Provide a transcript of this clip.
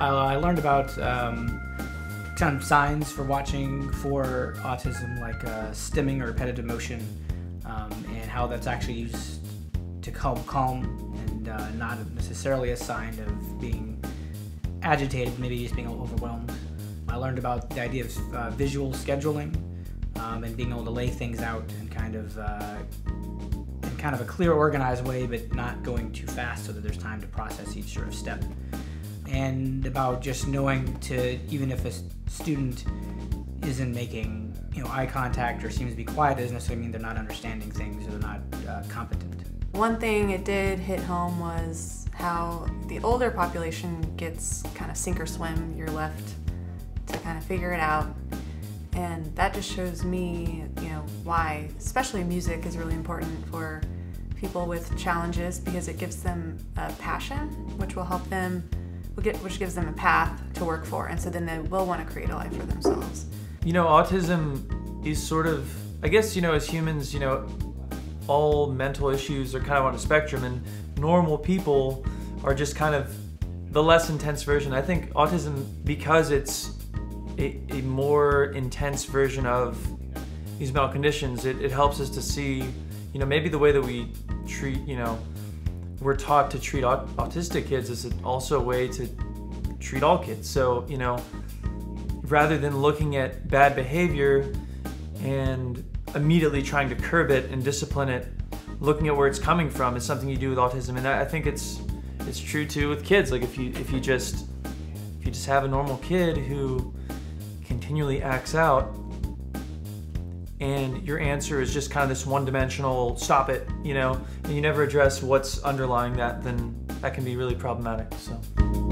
I learned about um, kind of signs for watching for autism, like uh, stimming or repetitive motion, um, and how that's actually used to calm, calm and uh, not necessarily a sign of being agitated, maybe just being overwhelmed. I learned about the idea of uh, visual scheduling um, and being able to lay things out and kind of uh, in kind of a clear, organized way, but not going too fast so that there's time to process each sort of step. And about just knowing to, even if a student isn't making you know eye contact or seems to be quiet, doesn't necessarily mean they're not understanding things or they're not uh, competent. One thing it did hit home was how the older population gets kind of sink or swim. You're left to kind of figure it out. And that just shows me, you know, why, especially music, is really important for people with challenges because it gives them a passion, which will help them, which gives them a path to work for. And so then they will want to create a life for themselves. You know, autism is sort of, I guess, you know, as humans, you know, all mental issues are kind of on a spectrum, and normal people are just kind of the less intense version. I think autism, because it's a, a more intense version of these mental conditions, it, it helps us to see, you know, maybe the way that we treat, you know, we're taught to treat aut- autistic kids is also a way to treat all kids. So, you know, rather than looking at bad behavior and immediately trying to curb it and discipline it, looking at where it's coming from is something you do with autism. And I think it's it's true too with kids. Like if you if you just if you just have a normal kid who continually acts out and your answer is just kind of this one-dimensional stop it, you know, and you never address what's underlying that, then that can be really problematic. So.